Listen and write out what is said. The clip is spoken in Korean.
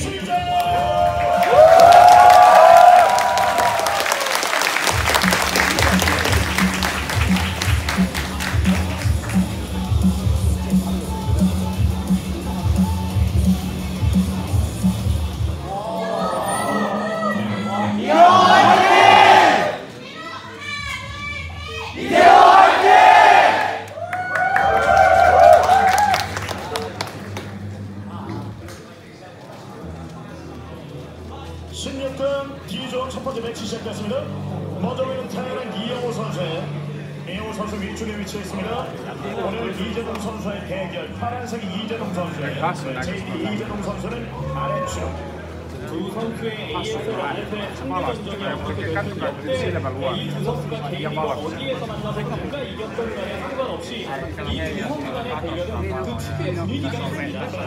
이대호! 좋은 첫 번째 매치 시작됐습니다. 먼저 보이는 테란 이영호 선수의 이영호 선수 위쪽에 위치해 있습니다. 오늘 이재동 선수의 대결 파란색이 이재동 선수예요. JD 이재동 선수는 아래쪽. 두 선수의 ASL RF의 상대전적이 어떻게 될지 이두 선수가 개인과 어디에서 만나서 누가 이겼던 간에 상관없이 이 두 선수 간의 대결은 그 특유의 분위기가 있습니다.